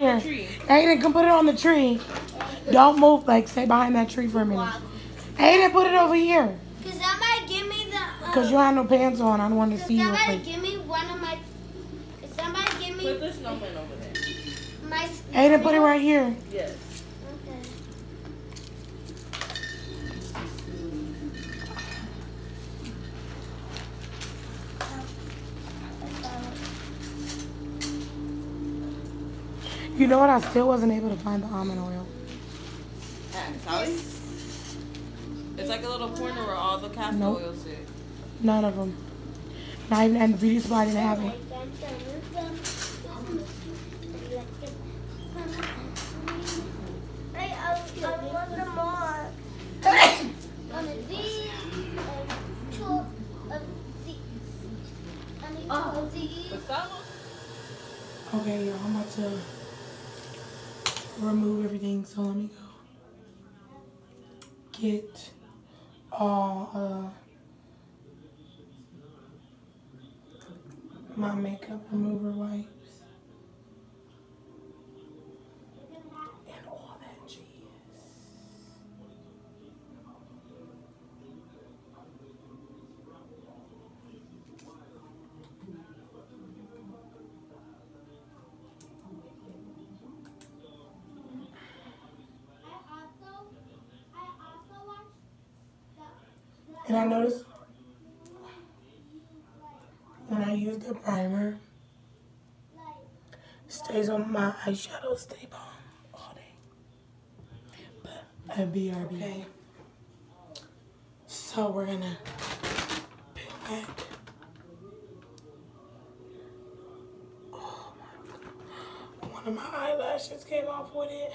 Here. Aiden, come put it on the tree. Don't move. Like, stay behind that tree for a minute. Aiden, put it over here. Could somebody give me the? Uh, Because you don't have no pants on. I don't want to see you. somebody give me one of my? Somebody give me Put the snowman over there. my? Aiden, put it right here. Yes. You know what? I still wasn't able to find the almond oil. Sally? It's like a little corner where all the castor Nope. oil sit. None of them. Not even, and the beauty supply didn't have it. Hey, I, I want some more. One of these and two of these. I need two of these. But Sally? Okay, y'all, I'm about to remove everything. So let me go get all uh, my makeup remover wipes And I noticed when I use the primer, stays on my eyeshadow stay bomb all day. But a BRB. Okay. So we're gonna peel back. Oh my god. One of my eyelashes came off with it.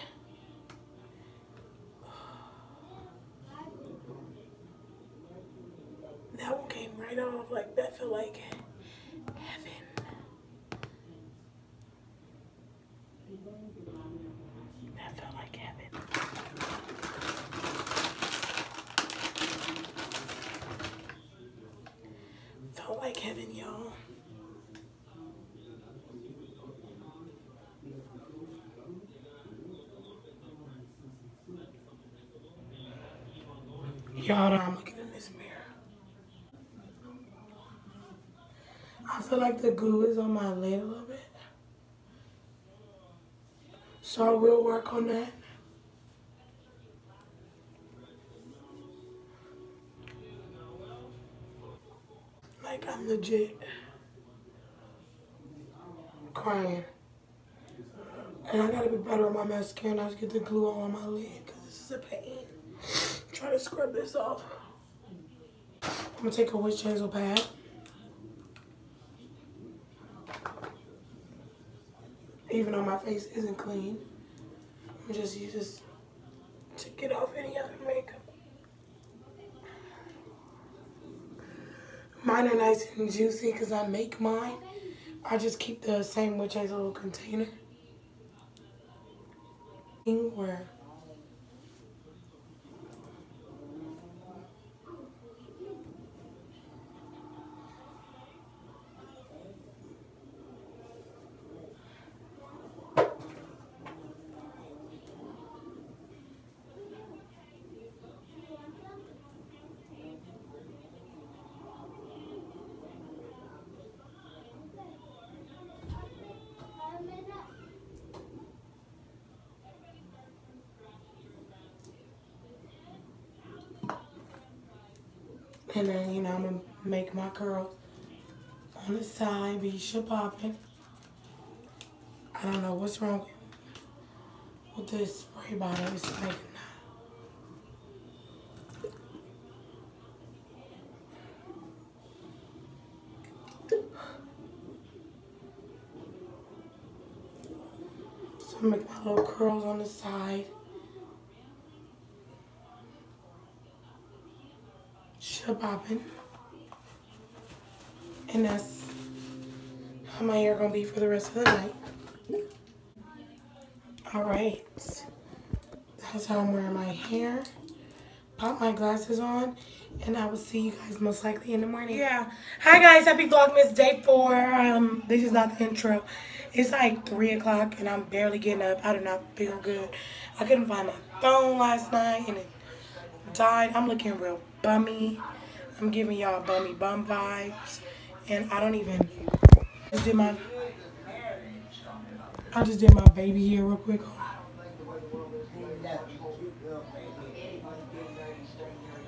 That right off. Like that like heaven. That felt like heaven. Felt like heaven, y'all. Y'all I'm looking in this mirror. I feel like the glue is on my lid a little bit. So I will work on that. Like I'm legit crying. And I gotta be better with my mascara not to get the glue on my lid because this is a pain. Try to scrub this off. I'm gonna take a witch hazel pad. Even though my face isn't clean, I'm just this to get off any other makeup. Mine are nice and juicy because I make mine. I just keep the same witch hazel container. Where And then, you know, I'm gonna make my curls on the side, be shit popping. I don't know what's wrong with this spray bottle. It's like, so make my little curls on the side. Shit popping. And that's how my hair gonna be for the rest of the night. All right. That's how I'm wearing my hair. Pop my glasses on. And I will see you guys most likely in the morning. Yeah. Hi guys, happy Vlogmas day four. Um, this is not the intro. It's like 3 o'clock and I'm barely getting up. I do not feel good. I couldn't find my phone last night and it died. I'm looking real bummy. I'm giving y'all bummy bum vibes. And I don't even just did my I just did my baby hair real quick.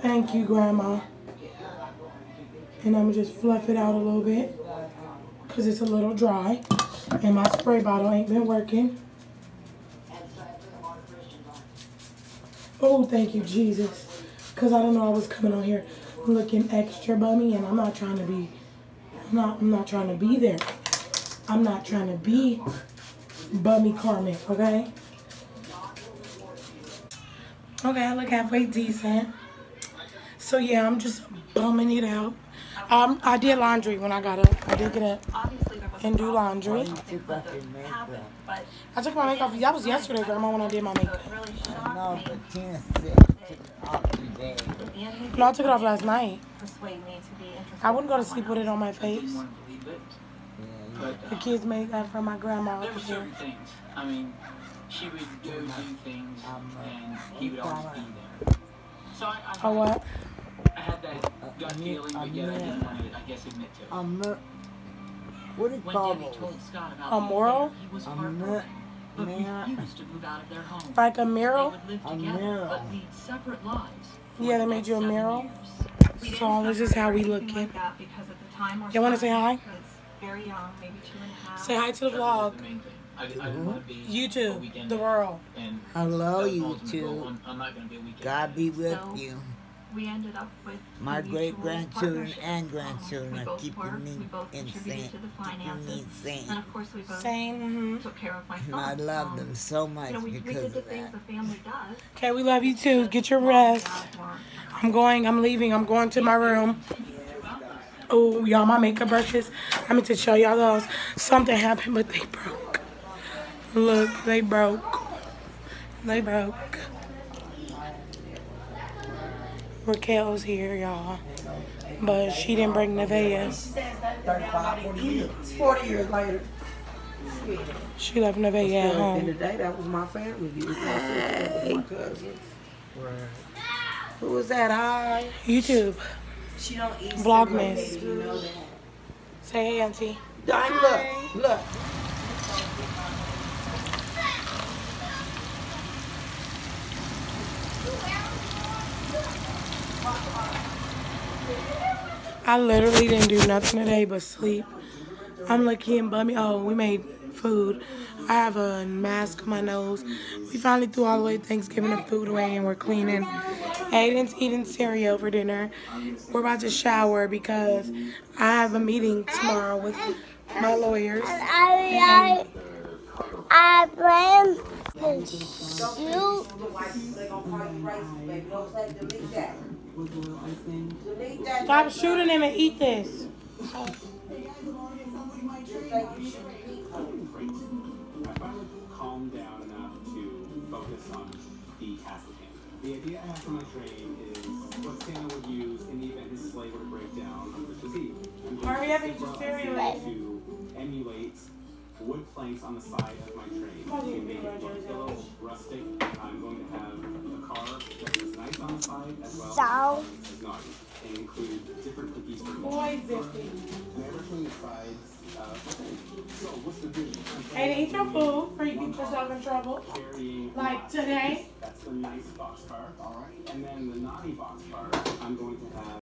Thank you, Grandma. And I'm gonna just fluff it out a little bit because it's a little dry. And my spray bottle ain't been working. Oh, thank you, Jesus. Because I don't know I was coming on here looking extra bummy and I'm not trying to be, I'm not, I'm not trying to be there. I'm not trying to be bummy Carmen, okay? Okay, I look halfway decent. So yeah, I'm just bumming it out. Um, I did laundry when I got up. I did get up and do laundry. a habit, but I took my makeup. That was yesterday, Grandma, when I did my makeup. No, but Tina said took it off today. No, I took it off last night. persuade me to be interested I wouldn't go to sleep with it on my face. want to believe it, Yeah, but The kids made that for my grandma there were certain things. I mean, she would do things, and he would always be there. So I, I, Oh, what? I had that gut feeling, but yet I didn't want to, I guess, admit to it. A mer- what do you call Debbie those? told Scott about A the moral? affair, he was A heartbroken, mer- but mer- refused to move out of their home. Like a They would live A together, mural. but lead separate lives. Yeah, they made you a seven mural? So this is how we look Like at the time our Y'all wanna say hi? very young, maybe two and a half. Say hi to the vlog. main thing. I, I didn't want to be YouTube, the world. And Hello, that was my ultimate YouTube. goal. I'm, I'm not going to be a weekend. God be with So- you. We ended up with My great grandchildren and Um, grandchildren we are keeping worked, me we both contributed insane. to the finances, insane. and of course we both Same. hmm took care of my And. I love Um, them so much You know, we, we because did the of things that. the family does. Okay, we love you too. Get your rest. I'm going. I'm leaving. I'm going to my room. Oh, y'all, my makeup brushes. I meant to show y'all those. Something happened, but they broke. Look, they broke. They broke. Raquel's here, y'all. But she didn't bring Nevaeh. 35, 40 years. 40 years later. She left Nevaeh at At the end home. of the day, that was my family. It was my sister, it was my cousins. Who was that? Hi. YouTube. She don't eat Vlogmas. cereal, you know. Say hey, Auntie. Dime, look, look. I literally didn't do nothing today but sleep. I'm looking bummy. Oh, we made food. I have a mask on my nose. We finally threw all the way Thanksgiving food away and we're cleaning. Aiden's eating cereal for dinner. We're about to shower because I have a meeting tomorrow with my lawyers. I, I, I blame you. Stop shooting him and eat this. calm down enough to focus on the task. The idea I have for my train is what Santa would use in the event his sleigh were to break down on Christmas Eve. Hurry to up and eat your well. To emulate wood planks on the side of my train to make it look a little rustic. I'm going to have a car that is on the side as well So? as naughty and include different cookies for each Boy. Zippy. And I originally tried, uh, so what's the vision? I'm eat your food before you get yourself in trouble. Like today. That's the nice box car. All right. And then the naughty box car, I'm going to have